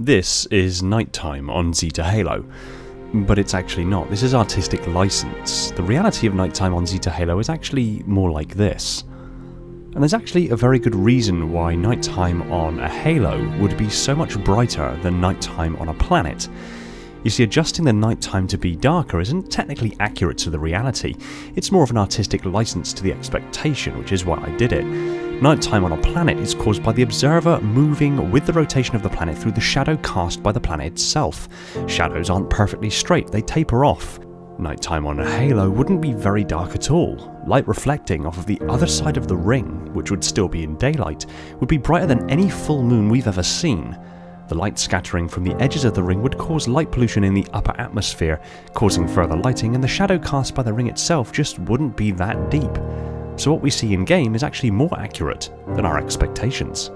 This is nighttime on Zeta Halo. But it's actually not. This is artistic license. The reality of nighttime on Zeta Halo is actually more like this. And there's actually a very good reason why nighttime on a Halo would be so much brighter than nighttime on a planet. You see, adjusting the nighttime to be darker isn't technically accurate to the reality, it's more of an artistic license to the expectation, which is why I did it. Nighttime on a planet is caused by the observer moving with the rotation of the planet through the shadow cast by the planet itself. Shadows aren't perfectly straight, they taper off. Nighttime on a halo wouldn't be very dark at all. Light reflecting off of the other side of the ring, which would still be in daylight, would be brighter than any full moon we've ever seen. The light scattering from the edges of the ring would cause light pollution in the upper atmosphere, causing further lighting, and the shadow cast by the ring itself just wouldn't be that deep. So what we see in game is actually more accurate than our expectations.